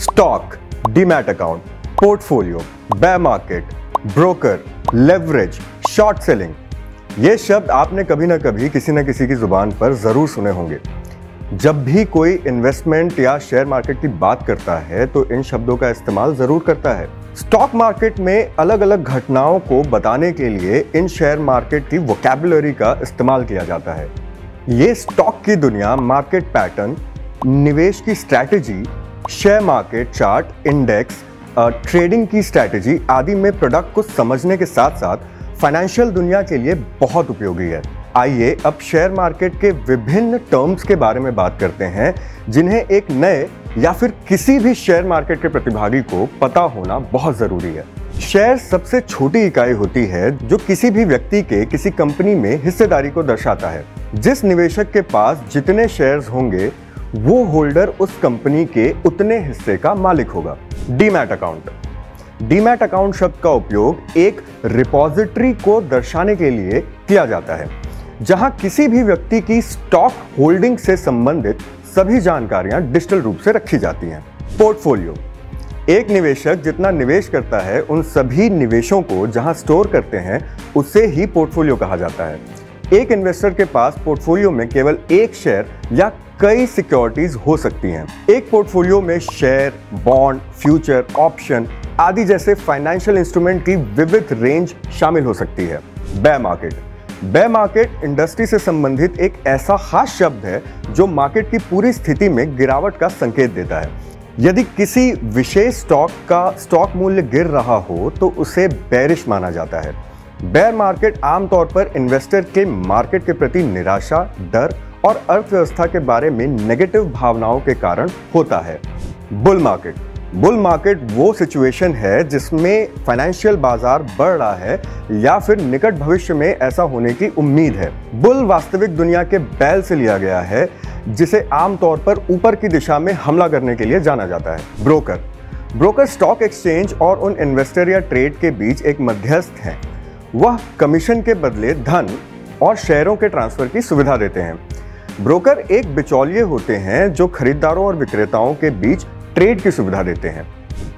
Stock demat account portfolio bear market broker leverage short selling ये शब्द आपने कभी ना कभी किसी ना किसी की ज़ुबान पर ज़रूर सुने होंगे। जब भी कोई इन्वेस्टमेंट या शेयर मार्केट की बात करता है तो इन शब्दों का इस्तेमाल ज़रूर करता है। स्टॉक मार्केट में अलग अलग घटनाओं को बताने के लिए इन शेयर मार्केट की वोकेबुलरी का इस्तेमाल किया जाता है। ये स्टॉक की दुनिया मार्केट पैटर्न निवेश की strategy share market chart index trading की स्ट्रैटेजी आदि में प्रोडक्ट को समझने के साथ साथ फाइनेंशियल दुनिया के लिए बहुत उपयोगी है। आइए अब शेयर मार्केट के विभिन्न टर्म्स के बारे में बात करते हैं, जिन्हें एक नए या फिर किसी भी शेयर मार्केट के प्रतिभागी को पता होना बहुत ज़रूरी है। शेयर सबसे छोटी इकाई होती है, जो किसी भी व्यक्ति के किसी कंपनी में हिस्सेदारी को दर्शाता है। जिस निवेशक के पास जितने शेयर्स होंगे वो होल्डर उस कंपनी के उतने हिस्से का मालिक होगा, डीमैट अकाउंट। डीमैट अकाउंट शब्द का उपयोग एक रिपॉजिटरी को दर्शाने के लिए किया जाता है, जहाँ किसी भी व्यक्ति की स्टॉक होल्डिंग से संबंधित सभी जानकारियाँ डिजिटल रूप से रखी जाती हैं। पोर्टफोलियो। एक निवेशक जितना निवेश करता है, उन सभी निवेशों को जहाँ स्टोर करते हैं, उसे ही पोर्टफोलियो कहा जाता है। एक इन्वेस्टर के पास पोर्टफोलियो में केवल एक शेयर या कई सिक्योरिटीज हो सकती हैं। एक पोर्टफोलियो में शेयर, बॉन्ड, फ्यूचर, ऑप्शन आदि जैसे फाइनेंशियल इंस्ट्रूमेंट की विविध रेंज शामिल हो सकती है। Bear market bear market industry से संबंधित एक ऐसा खास शब्द है जो मार्केट की पूरी स्थिति में गिरावट का संकेत देता है। यदि किसी विशेष स्टॉक का स्टॉक मूल्य गिर रहा हो तो उसे बैरिश माना जाता है। बेयर मार्केट आमतौर पर इन्वेस्टर के मार्केट के प्रति निराशा, डर और अर्थव्यवस्था के बारे में नेगेटिव भावनाओं के कारण होता है। बुल मार्केट बुल मार्केट वो सिचुएशन है जिसमें फाइनेंशियल बाज़ार बढ़ रहा है या फिर निकट भविष्य में ऐसा होने की उम्मीद है। बुल वास्तविक दुनिया के बैल से लिया गया है, जिसे आमतौर पर ऊपर की दिशा में हमला करने के लिए जाना जाता है। ब्रोकर ब्रोकर स्टॉक एक्सचेंज और उन इन्वेस्टर या ट्रेड के बीच एक मध्यस्थ है। वह कमीशन के बदले धन और शेयरों के ट्रांसफ़र की सुविधा देते हैं। ब्रोकर एक बिचौलिए होते हैं जो खरीदारों और विक्रेताओं के बीच ट्रेड की सुविधा देते हैं।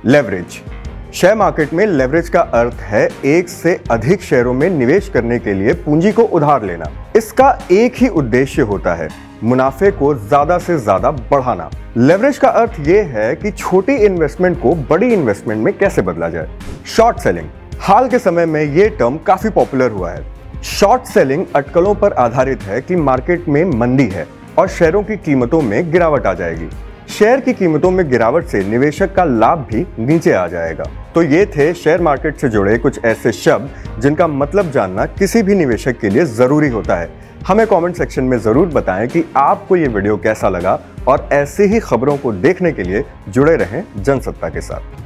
लेवरेज शेयर मार्केट में लेवरेज का अर्थ है एक से अधिक शेयरों में निवेश करने के लिए पूंजी को उधार लेना। इसका एक ही उद्देश्य होता है मुनाफे को ज़्यादा से ज़्यादा बढ़ाना। लेवरेज का अर्थ यह है कि छोटी इन्वेस्टमेंट को बड़ी इन्वेस्टमेंट में कैसे बदला जाए। शॉर्ट सेलिंग हाल के समय में यह टर्म काफ़ी पॉपुलर हुआ है। शॉर्ट सेलिंग अटकलों पर आधारित है कि मार्केट में मंदी है और शेयरों की कीमतों में गिरावट आ जाएगी। शेयर की कीमतों में गिरावट से निवेशक का लाभ भी नीचे आ जाएगा। तो ये थे शेयर मार्केट से जुड़े कुछ ऐसे शब्द जिनका मतलब जानना किसी भी निवेशक के लिए ज़रूरी होता है। हमें कमेंट सेक्शन में ज़रूर बताएँ कि आपको ये वीडियो कैसा लगा और ऐसी ही खबरों को देखने के लिए जुड़े रहें जनसत्ता के साथ।